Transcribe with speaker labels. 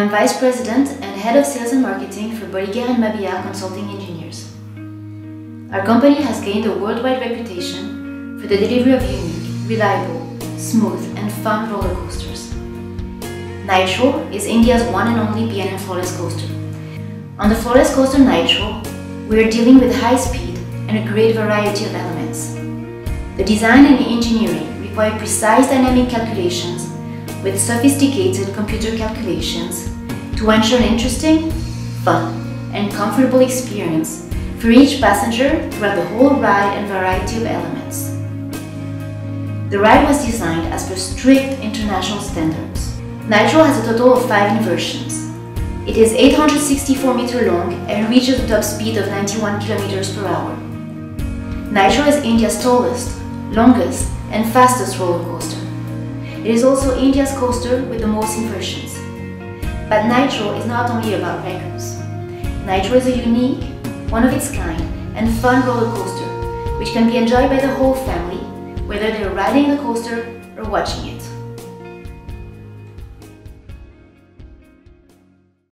Speaker 1: am Vice President and Head of Sales and Marketing for Bolliger & Mabillard Consulting Engineers. Our company has gained a worldwide reputation for the delivery of unique, reliable, smooth and fun roller coasters. Nitro is India's one and only B&M coaster. On the floorless coaster Nitro, we are dealing with high speed and a great variety of elements. The design and the engineering require precise dynamic calculations with sophisticated computer calculations to ensure an interesting, fun, and comfortable experience for each passenger throughout the whole ride and variety of elements. The ride was designed as per strict international standards. Nitro has a total of five inversions. It is 864 meters long and reaches a top speed of 91 kilometers per hour. Nitro is India's tallest, longest, and fastest roller coaster. It is also India's coaster with the most inversions. But Nitro is not only about records. Nitro is a unique, one of its kind, and fun roller coaster, which can be enjoyed by the whole family, whether they're riding the coaster or watching it.